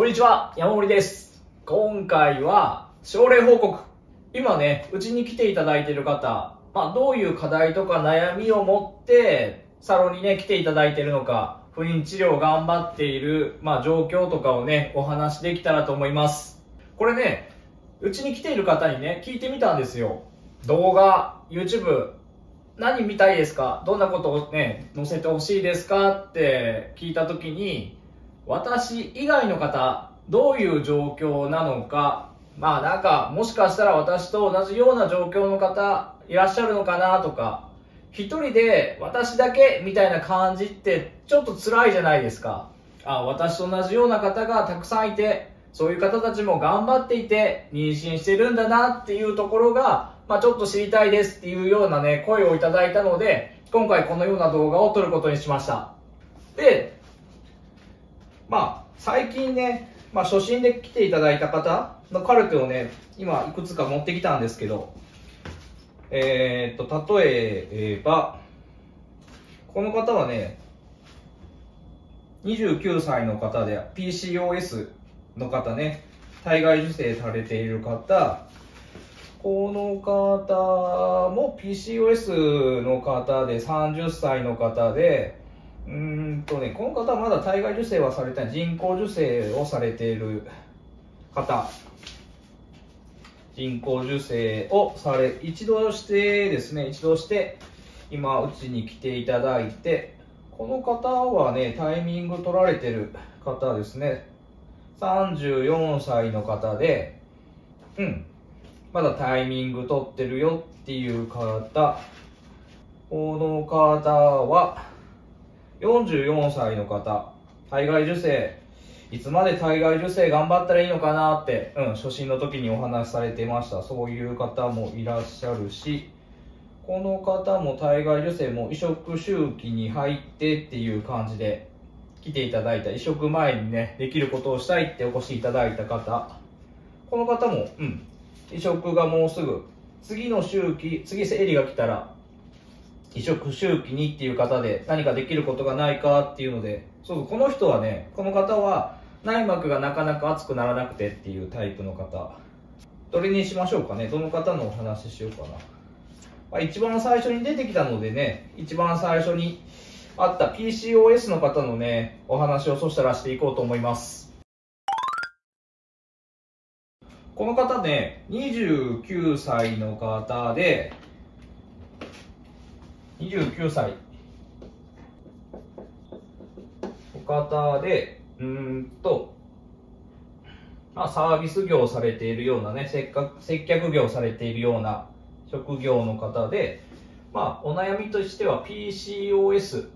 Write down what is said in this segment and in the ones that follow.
こんにちは、山森です。今回は、症例報告。今ね、うちに来ていただいている方、まあ、どういう課題とか悩みを持って、サロンにね、来ていただいているのか、不妊治療を頑張っている、まあ、状況とかをね、お話できたらと思います。これね、うちに来ている方にね、聞いてみたんですよ。動画、YouTube、何見たいですか？どんなことをね、載せてほしいですか？って聞いたときに、私以外の方、どういう状況なのか、まあなんか、もしかしたら私と同じような状況の方いらっしゃるのかなとか、一人で私だけみたいな感じってちょっと辛いじゃないですか。あ私と同じような方がたくさんいて、そういう方たちも頑張っていて、妊娠してるんだなっていうところが、まあちょっと知りたいですっていうようなね、声をいただいたので、今回このような動画を撮ることにしました。で、まあ、最近ね、まあ、初心で来ていただいた方のカルテをね、今いくつか持ってきたんですけど、えー、っと、例えば、この方はね、29歳の方で PCOS の方ね、体外受精されている方、この方も PCOS の方で30歳の方で、うんとね、この方はまだ体外受精はされてない、人工受精をされている方。人工受精をされ、一度してですね、一度して、今、うちに来ていただいて、この方はね、タイミング取られてる方ですね。34歳の方で、うん、まだタイミング取ってるよっていう方。この方は、44歳の方、体外受精、いつまで体外受精頑張ったらいいのかなって、うん、初心の時にお話しされてました。そういう方もいらっしゃるし、この方も体外受精も移植周期に入ってっていう感じで。来ていただいた、移植前にね、できることをしたいってお越しいただいた方、この方も、うん、移植がもうすぐ、次の周期、次生理が来たら、移植周期にっていう方で何かできることがないかっていうので、そう、この人はね、この方は内膜がなかなか熱くならなくてっていうタイプの方。どれにしましょうかね？どの方のお話ししようかな。まあ、一番最初に出てきたのでね、一番最初にあった PCOS の方のね、お話をそしたらしていこうと思います。この方ね、29歳の方で、29歳。お方で、うんと、まあ、サービス業されているようなね、接客接客業されているような職業の方で、まあ、お悩みとしては PCOS、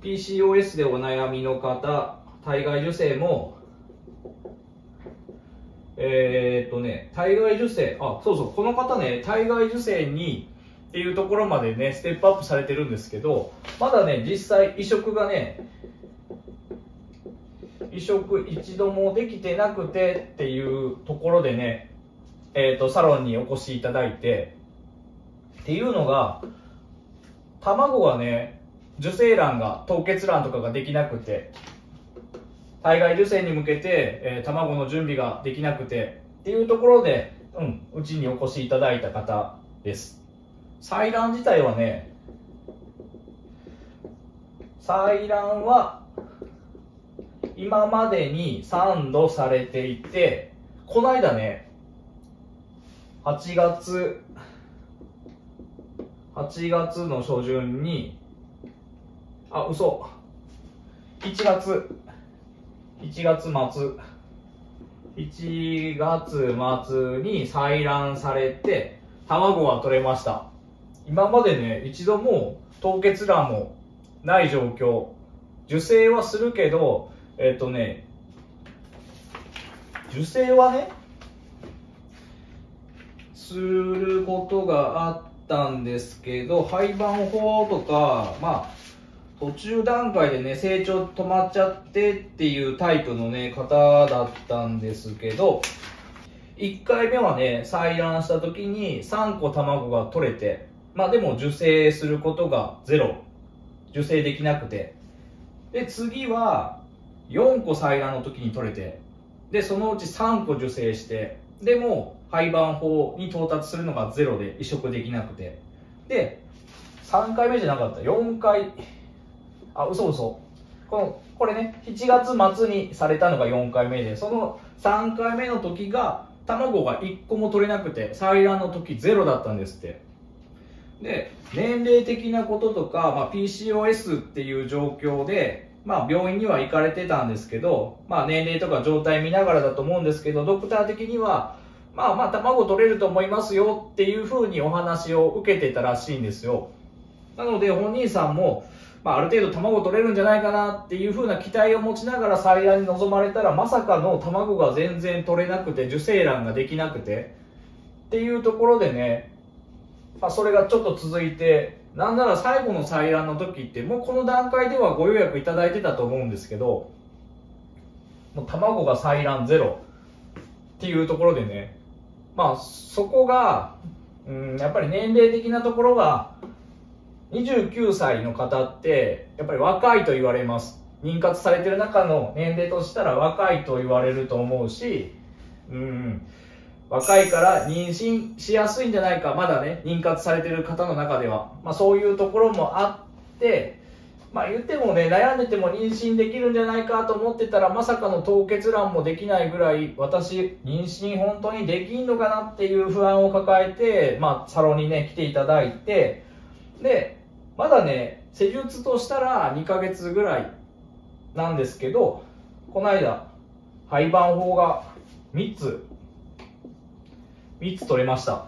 PCOS でお悩みの方、体外受精も、えー、っとね、体外受精、あ、そうそう、この方ね、体外受精に、っていうところまでね、ステップアップされてるんですけど、まだね、実際移植がね、移植一度もできてなくてっていうところでね、えっ、と、サロンにお越しいただいて、っていうのが、卵がね、受精卵が、凍結卵とかができなくて、体外受精に向けて、えー卵の準備ができなくて、っていうところで、うん、うちにお越しいただいた方です。採卵自体はね、採卵は今までに3度されていて、この間ね、8月、8月の初旬に、あ、嘘。1月、1月末、1月末に採卵されて、卵は取れました。今までね、一度も凍結卵もない状況。受精はするけど、えっ、とね、受精はね、することがあったんですけど、廃盤法とか、まあ、途中段階でね、成長止まっちゃってっていうタイプのね、方だったんですけど、1回目はね、採卵した時に3個卵が取れて、まあでも受精することがゼロ。受精できなくて。で、次は4個採卵の時に取れて。でそのうち3個受精して。でも廃盤法に到達するのがゼロで移植できなくて。で3回目じゃなかった。4回。あ嘘嘘。このこれね7月末にされたのが4回目でその3回目の時が卵が1個も取れなくて採卵の時ゼロだったんですって。で年齢的なこととか、まあ、PCOS っていう状況で、まあ、病院には行かれてたんですけど、まあ、年齢とか状態見ながらだと思うんですけどドクター的にはまあまあ卵取れると思いますよっていうふうにお話を受けてたらしいんですよ。なので本人さんも、まあ、ある程度卵取れるんじゃないかなっていうふうな期待を持ちながら採卵に臨まれたらまさかの卵が全然取れなくて受精卵ができなくてっていうところでね、まあ、それがちょっと続いてなんなら最後の採卵の時ってもうこの段階ではご予約いただいてたと思うんですけどもう卵が採卵ゼロっていうところでねまあそこがうんやっぱり年齢的なところが29歳の方ってやっぱり若いと言われます。妊活されてる中の年齢としたら若いと言われると思うしうん若いから妊娠しやすいんじゃないかまだね妊活されてる方の中では、まあ、そういうところもあってまあ言ってもね悩んでても妊娠できるんじゃないかと思ってたらまさかの凍結卵もできないぐらい私妊娠本当にできんのかなっていう不安を抱えて、まあ、サロンにね来ていただいてでまだね施術としたら2ヶ月ぐらいなんですけどこの間廃盤法が3つ3つ取れました。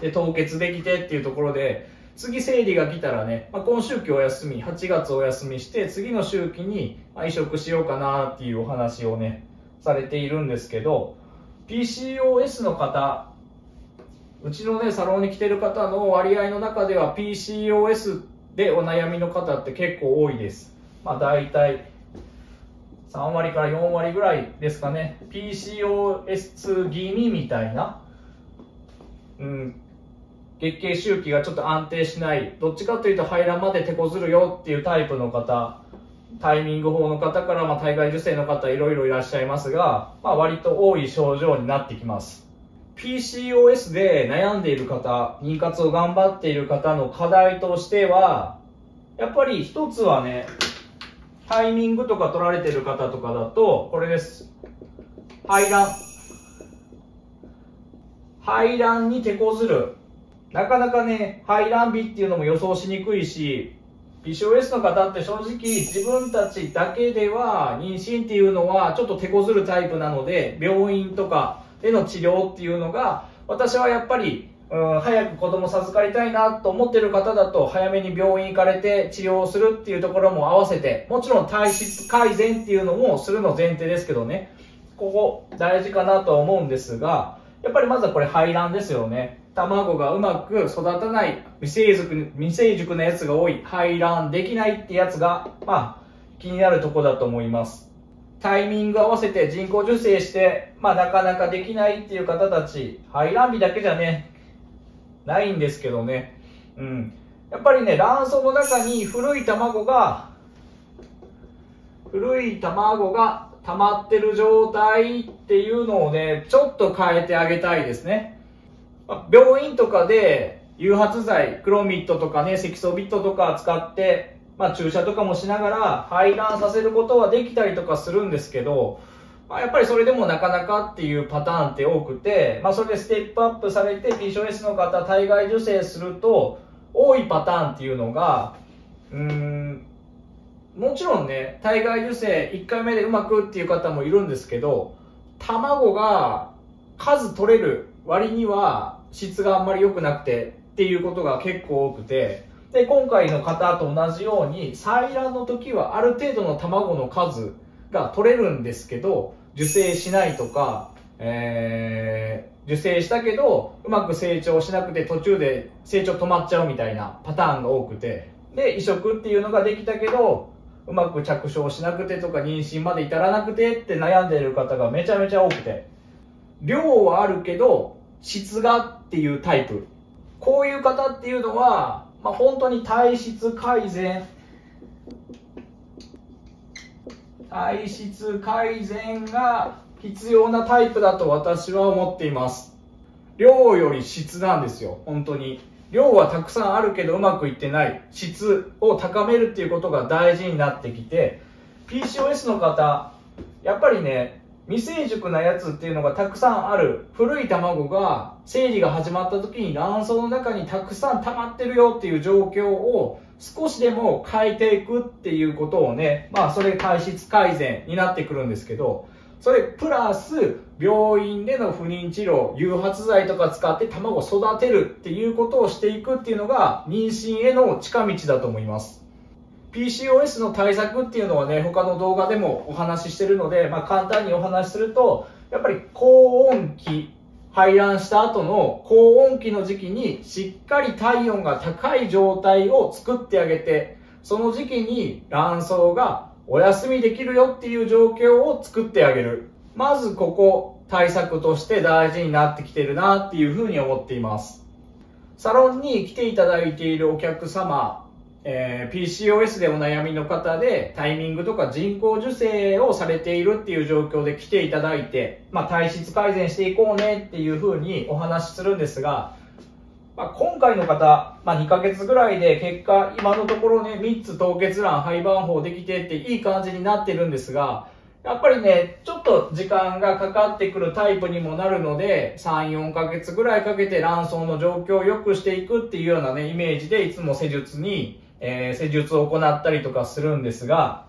で凍結できてっていうところで次生理が来たらね、まあ、今週期お休み8月お休みして次の周期に移植しようかなっていうお話をねされているんですけど PCOS の方うちのねサロンに来てる方の割合の中では PCOS でお悩みの方って結構多いです。まあ大体3割から4割ぐらいですかね。PCOS 気味みたいなうん。月経周期がちょっと安定しない。どっちかというと排卵まで手こずるよっていうタイプの方。タイミング法の方からまあ体外受精の方いろいろいらっしゃいますが、まあ、割と多い症状になってきます。PCOS で悩んでいる方妊活を頑張っている方の課題としてはやっぱり一つはねタイミングとか取られてる方とかだとこれです。排卵。排卵に手こずる。なかなかね排卵日っていうのも予想しにくいし PCOS の方って正直自分たちだけでは妊娠っていうのはちょっと手こずるタイプなので病院とかでの治療っていうのが私はやっぱりうん早く子供授かりたいなと思ってる方だと早めに病院行かれて治療をするっていうところも合わせてもちろん体質改善っていうのもするの前提ですけどね。ここ大事かなとは思うんですがやっぱりまずはこれ排卵ですよね。卵がうまく育たない未成熟未成熟なやつが多い。排卵できないってやつがまあ気になるとこだと思います。タイミング合わせて人工授精して、まあ、なかなかできないっていう方たち排卵日だけじゃねないんですけどね。うん。やっぱりね卵巣の中に古い卵が古い卵が溜まってる状態っていうのをねちょっと変えてあげたいですね。病院とかで誘発剤クロミットとかねセキソビットとか使って、まあ、注射とかもしながら排卵させることはできたりとかするんですけど、まあ、やっぱりそれでもなかなかっていうパターンって多くて、まあ、それでステップアップされて PCOS の方体外受精すると多いパターンっていうのがうーんもちろんね体外受精1回目でうまくっていう方もいるんですけど卵が数取れる割には質があんまり良くなくてっていうことが結構多くてで今回の方と同じように採卵の時はある程度の卵の数が取れるんですけど受精しないとか、えー、受精したけどうまく成長しなくて途中で成長止まっちゃうみたいなパターンが多くてで移植っていうのができたけどうまく着床しなくてとか妊娠まで至らなくてって悩んでいる方がめちゃめちゃ多くて。量はあるけど質がっていうタイプ。こういう方っていうのは、まあ、本当に体質改善。体質改善が必要なタイプだと私は思っています。量より質なんですよ本当に。量はたくさんあるけどうまくいってない。質を高めるっていうことが大事になってきて PCOS の方やっぱりね未成熟なやつっていうのがたくさんある。古い卵が生理が始まった時に卵巣の中にたくさん溜まってるよっていう状況を少しでも変えていくっていうことをねまあそれ体質改善になってくるんですけどそれプラス病院での不妊治療誘発剤とか使って卵を育てるっていうことをしていくっていうのが妊娠への近道だと思います。PCOS の対策っていうのはね他の動画でもお話ししてるので、まあ、簡単にお話しするとやっぱり高温期排卵した後の高温期の時期にしっかり体温が高い状態を作ってあげてその時期に卵巣がお休みできるよっていう状況を作ってあげる。まずここ対策として大事になってきてるなっていうふうに思っています。サロンに来ていただいているお客様えー、PCOS でお悩みの方でタイミングとか人工授精をされているっていう状況で来ていただいて、まあ、体質改善していこうねっていうふうにお話しするんですが、まあ、今回の方、まあ、2ヶ月ぐらいで結果今のところね3つ凍結卵廃盤法できてっていい感じになってるんですがやっぱりね、ちょっと時間がかかってくるタイプにもなるので、3、4ヶ月ぐらいかけて卵巣の状況を良くしていくっていうようなね、イメージでいつも施術にえー、施術を行ったりとかするんですが、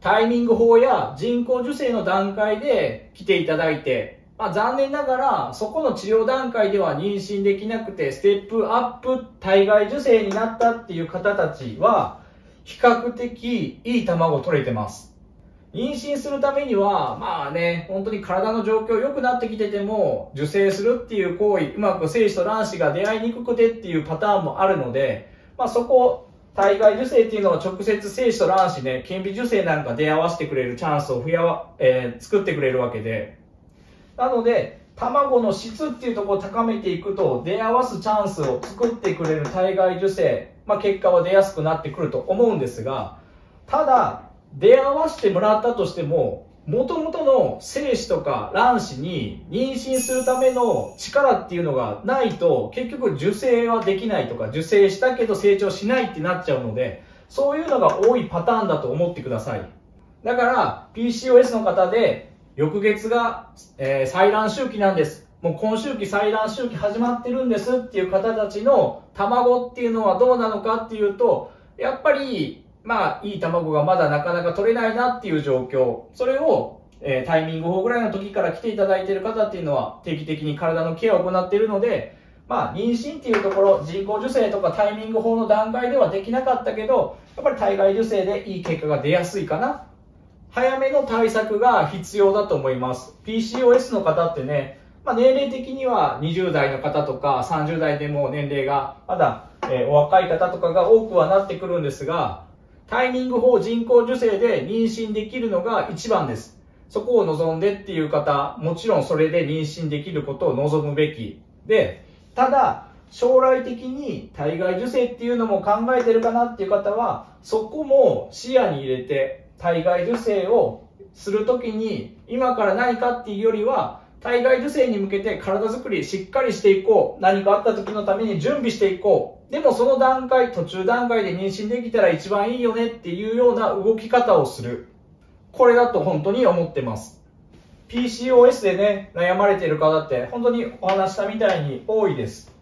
タイミング法や人工授精の段階で来ていただいて、まあ、残念ながらそこの治療段階では妊娠できなくてステップアップ体外受精になったっていう方たちは比較的いい卵を取れてます。妊娠するためには、まあね、本当に体の状況良くなってきてても、受精するっていう行為、うまく精子と卵子が出会いにくくてっていうパターンもあるので、まあそこ体外受精っていうのは直接精子と卵子ね、顕微授精なんか出会わせてくれるチャンスを増や、えー、作ってくれるわけで。なので、卵の質っていうところを高めていくと、出会わすチャンスを作ってくれる体外受精、まあ、結果は出やすくなってくると思うんですが、ただ、出会わせてもらったとしても、もともとの精子とか卵子に妊娠するための力っていうのがないと結局受精はできないとか受精したけど成長しないってなっちゃうのでそういうのが多いパターンだと思ってください。だから PCOS の方で翌月が、えー、採卵周期なんですもう今周期採卵周期始まってるんですっていう方たちの卵っていうのはどうなのかっていうとやっぱりまあ、いい卵がまだなかなか取れないなっていう状況。それを、えー、タイミング法ぐらいの時から来ていただいている方っていうのは定期的に体のケアを行っているので、まあ、妊娠っていうところ、人工授精とかタイミング法の段階ではできなかったけど、やっぱり体外受精でいい結果が出やすいかな。早めの対策が必要だと思います。PCOS の方ってね、まあ、年齢的には20代の方とか30代でも年齢がまだ、え、お若い方とかが多くはなってくるんですが、タイミング法人工授精で妊娠できるのが一番です。そこを望んでっていう方、もちろんそれで妊娠できることを望むべき。で、ただ、将来的に体外受精っていうのも考えてるかなっていう方は、そこも視野に入れて、体外受精をするときに、今から何かっていうよりは、体外受精に向けて体づくりしっかりしていこう。何かあった時のために準備していこう。でもその段階、途中段階で妊娠できたら一番いいよねっていうような動き方をする。これだと本当に思ってます。PCOS でね、悩まれている方って本当にお話したみたいに多いです。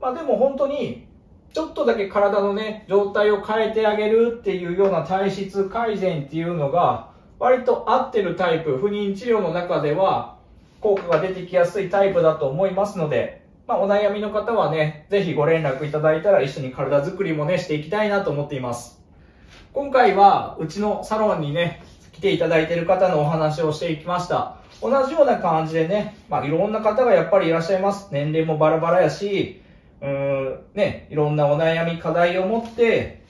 まあでも本当にちょっとだけ体のね、状態を変えてあげるっていうような体質改善っていうのが割と合ってるタイプ、不妊治療の中では効果が出てきやすいタイプだと思いますので、まあ、お悩みの方はね、ぜひご連絡いただいたら一緒に体づくりもね、していきたいなと思っています。今回は、うちのサロンにね、来ていただいている方のお話をしていきました。同じような感じでね、まあ、いろんな方がやっぱりいらっしゃいます。年齢もバラバラやし、うーん、ね、いろんなお悩み、課題を持って、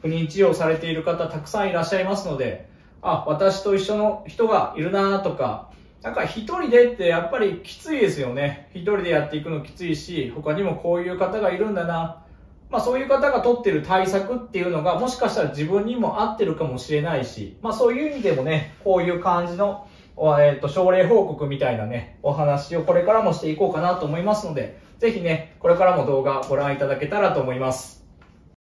不妊治療されている方たくさんいらっしゃいますので、あ、私と一緒の人がいるなとか、なんか一人でってやっぱりきついですよね。一人でやっていくのきついし、他にもこういう方がいるんだな。まあそういう方が取ってる対策っていうのがもしかしたら自分にも合ってるかもしれないし、まあそういう意味でもね、こういう感じの、えっ、ー、と、症例報告みたいなね、お話をこれからもしていこうかなと思いますので、ぜひね、これからも動画ご覧いただけたらと思います。